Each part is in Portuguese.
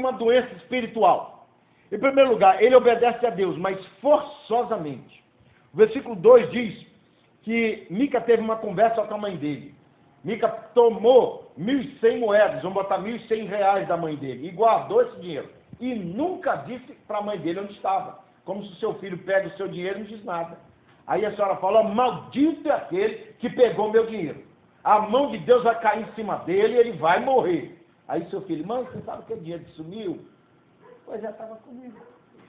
tem uma doença espiritual. Em primeiro lugar, ele obedece a Deus, mas forçosamente. O versículo 2 diz que Mica teve uma conversa com a mãe dele. Mica tomou 1.100 moedas, vamos botar 1.100 reais da mãe dele, e guardou esse dinheiro. E nunca disse para a mãe dele onde estava. Como se o seu filho pega o seu dinheiro e não diz nada. Aí a senhora fala: Maldito é aquele que pegou meu dinheiro. A mão de Deus vai cair em cima dele e ele vai morrer. Aí seu filho, mãe, você sabe que é dinheiro que sumiu? Pois já estava comigo.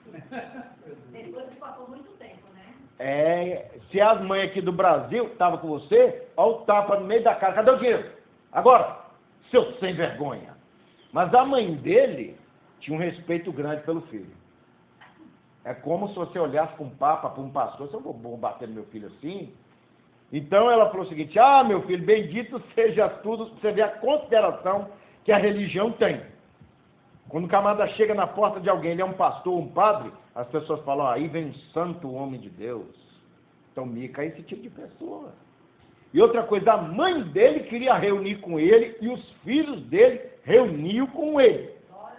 Depois que passou muito tempo, né? É, se as mães aqui do Brasil estavam com você, olha o tapa no meio da cara, cadê o dinheiro? Agora, seu sem vergonha. Mas a mãe dele tinha um respeito grande pelo filho. É como se você olhasse para um papa, para um pastor, se eu vou bater no meu filho assim. Então ela falou o seguinte: Ah, meu filho, bendito seja tudo, você vê a consideração que a religião tem. Quando o camarada chega na porta de alguém, ele é um pastor, um padre, as pessoas falam: ah, aí vem um santo homem de Deus. Então Mica é esse tipo de pessoa. E outra coisa, a mãe dele queria reunir com ele e os filhos dele reuniam com ele.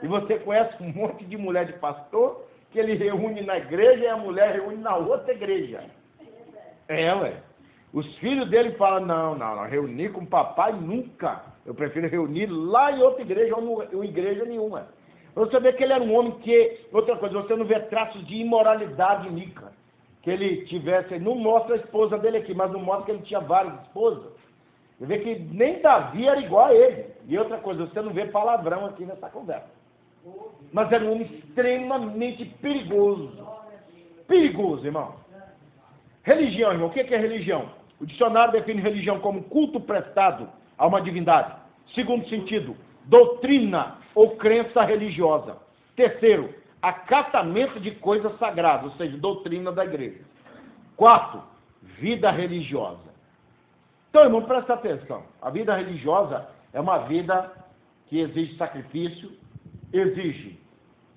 E você conhece um monte de mulher de pastor que ele reúne na igreja e a mulher reúne na outra igreja. É, ué. Os filhos dele falam, não, não, não, reunir com papai nunca. Eu prefiro reunir lá em outra igreja ou em igreja nenhuma. Você vê que ele era um homem que, outra coisa, você não vê traços de imoralidade em Mica. Que ele tivesse, não mostra a esposa dele aqui, mas não mostra que ele tinha várias esposas. Você vê que nem Davi era igual a ele. E outra coisa, você não vê palavrão aqui nessa conversa. Mas era um homem extremamente perigoso. Perigoso, irmão. Religião, irmão, o que é religião? O dicionário define religião como culto prestado a uma divindade. Segundo sentido, doutrina ou crença religiosa. Terceiro, acatamento de coisas sagradas, ou seja, doutrina da igreja. Quarto, vida religiosa. Então, irmão, presta atenção. A vida religiosa é uma vida que exige sacrifício, exige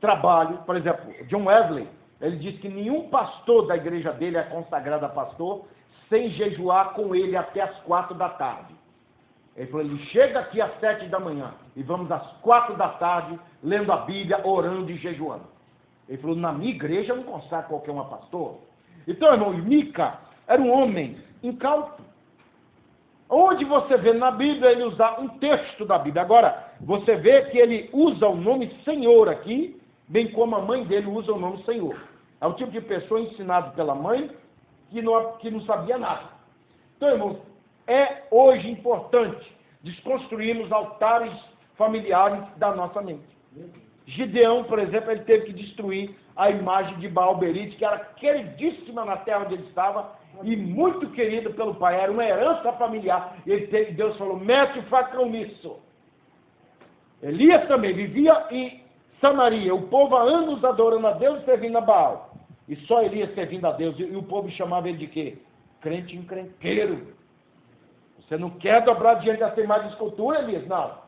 trabalho. Por exemplo, John Wesley, ele diz que nenhum pastor da igreja dele é consagrado a pastor sem jejuar com ele até as quatro da tarde. Ele falou, ele chega aqui às sete da manhã e vamos às quatro da tarde lendo a Bíblia, orando e jejuando. Ele falou, na minha igreja não consagro qualquer uma pastor. Então, irmão, Mica era um homem incauto. Onde você vê na Bíblia ele usar um texto da Bíblia. Agora, você vê que ele usa o nome Senhor aqui, bem como a mãe dele usa o nome Senhor. É o tipo de pessoa ensinado pela mãe que não, que não sabia nada. Então, irmãos, é hoje importante desconstruirmos altares familiares da nossa mente. Gideão, por exemplo, ele teve que destruir a imagem de Baal Berite, que era queridíssima na terra onde ele estava e muito querida pelo pai, era uma herança familiar. E teve, Deus falou: mete o facão nisso. Elias também vivia em Samaria, o povo há anos adorando a Deus e servindo a Baal. E só Elias servindo a Deus. E, e o povo chamava ele de quê? Crente encrenqueiro. Você não quer dobrar diante dessa imagem de escultura, Elias? Não.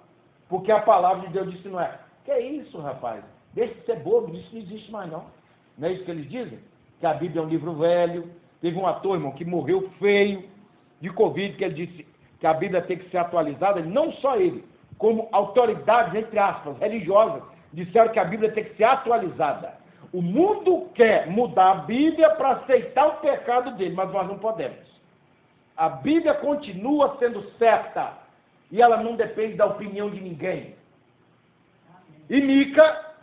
Porque a palavra de Deus disse não é. Que é isso, rapaz? Deixa de ser bobo, isso não existe mais não. Não é isso que eles dizem? Que a Bíblia é um livro velho. Teve um ator, irmão, que morreu feio de Covid, que ele disse que a Bíblia tem que ser atualizada. Não só ele, como autoridades, entre aspas, religiosas, disseram que a Bíblia tem que ser atualizada. O mundo quer mudar a Bíblia para aceitar o pecado dele, mas nós não podemos. A Bíblia continua sendo certa e ela não depende da opinião de ninguém. E Mica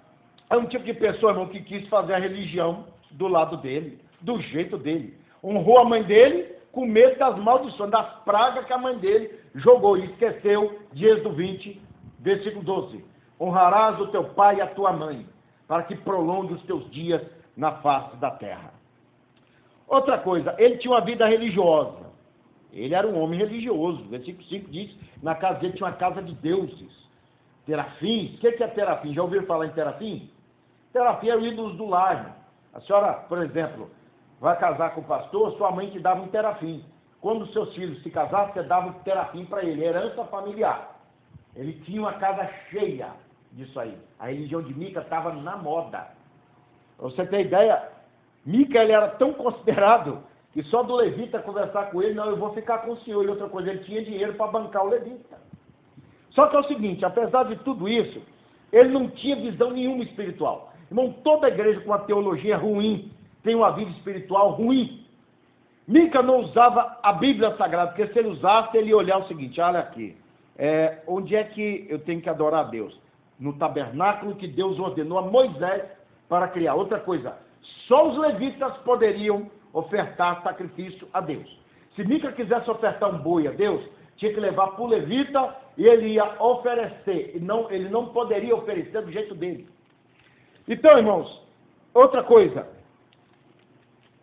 é um tipo de pessoa, irmão, que quis fazer a religião do lado dele, do jeito dele. Honrou a mãe dele com medo das maldições, das pragas que a mãe dele jogou e esqueceu de Êxodo 20, versículo 12. Honrarás o teu pai e a tua mãe para que prolongue os teus dias na face da terra. Outra coisa, ele tinha uma vida religiosa. Ele era um homem religioso. Versículo 5 diz: na casa dele tinha uma casa de deuses. Terafins. O que é terafim? Já ouviram falar em terafim? Terafim é o ídolo do lar. A senhora, por exemplo, vai casar com o pastor, sua mãe te dava um terafim. Quando seus filhos se casassem, você dava um terafim para ele, herança familiar. Ele tinha uma casa cheia disso aí. A religião de Mica estava na moda. Pra você ter ideia, Mica ele era tão considerado que só do levita conversar com ele, não, eu vou ficar com o senhor. E outra coisa, ele tinha dinheiro para bancar o levita. Só que é o seguinte, apesar de tudo isso, Ele não tinha visão nenhuma espiritual. Irmão, toda igreja com uma teologia ruim tem uma vida espiritual ruim. Mica não usava a Bíblia Sagrada, porque se ele usasse, ele ia olhar o seguinte: olha aqui, é, onde é que eu tenho que adorar a Deus? No tabernáculo que Deus ordenou a Moisés para criar. Outra coisa, só os levitas poderiam ofertar sacrifício a Deus. Se Mica quisesse ofertar um boi a Deus, tinha que levar para o levita e ele ia oferecer. E não, ele não poderia oferecer do jeito dele. Então, irmãos, outra coisa.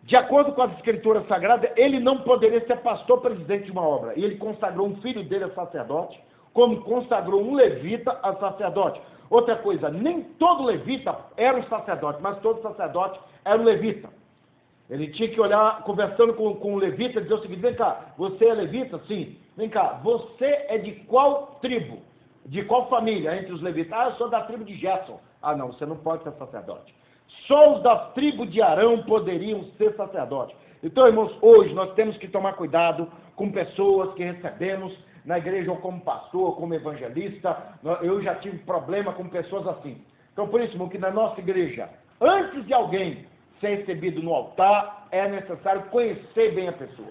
De acordo com as escrituras sagradas, ele não poderia ser pastor presidente de uma obra. E ele consagrou um filho dele a sacerdote, como consagrou um levita a sacerdote. Outra coisa, nem todo levita era um sacerdote, mas todo sacerdote era um levita. Ele tinha que olhar, conversando com, com o levita, dizer o seguinte: vem cá, você é levita? Sim. Vem cá, você é de qual tribo? De qual família entre os levitas? Ah, eu sou da tribo de Gerson. Ah, não, você não pode ser sacerdote. Só os da tribo de Arão poderiam ser sacerdotes. Então, irmãos, hoje nós temos que tomar cuidado com pessoas que recebemos na igreja ou como pastor, ou como evangelista. Eu já tive problema com pessoas assim. Então, por isso, que na nossa igreja, antes de alguém ser recebido no altar, é necessário conhecer bem a pessoa.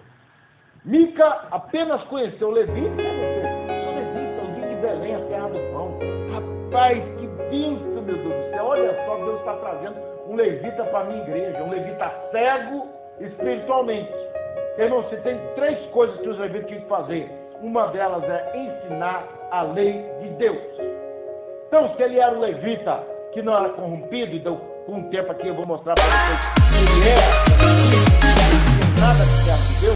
Mica apenas conheceu Levi, você? Levita, dia de Belém, a terra do pão. Rapaz, que bênção, meu Deus do céu. Olha só, Deus está trazendo um levita para a minha igreja, um levita cego espiritualmente. Irmão, você tem três coisas que os levitas tinham que fazer. Uma delas é ensinar a lei de Deus. Então, se ele era um levita que não era corrompido, então com um tempo aqui eu vou mostrar para vocês que ele era, nada de Deus.